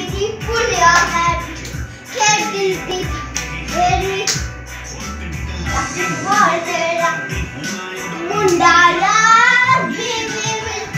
Kedi Fulya had Kedi Very Walter Mundala Baby with